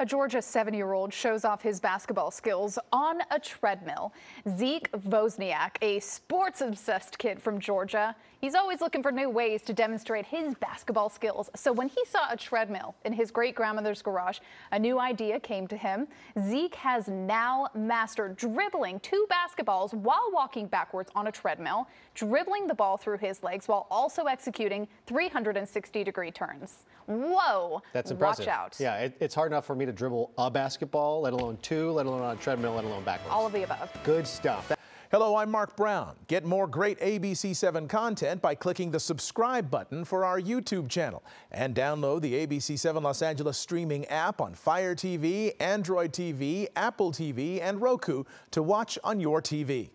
A Georgia seven-year-old shows off his basketball skills on a treadmill. Zeke Vozniak, a sports-obsessed kid from Georgia, he's always looking for new ways to demonstrate his basketball skills. So when he saw a treadmill in his great-grandmother's garage, a new idea came to him. Zeke has now mastered dribbling two basketballs while walking backwards on a treadmill, dribbling the ball through his legs while also executing 360-degree turns. Whoa! That's impressive. Watch out. Yeah, it, it's hard enough for me to dribble a basketball, let alone two, let alone on a treadmill, let alone backwards. All of the above. Good stuff. Hello, I'm Mark Brown. Get more great ABC7 content by clicking the subscribe button for our YouTube channel and download the ABC7 Los Angeles streaming app on Fire TV, Android TV, Apple TV, and Roku to watch on your TV.